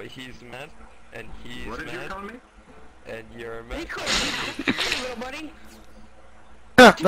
but he's mad, and he's What did mad, you call me? and you're Hey, mad. cool. little buddy. That's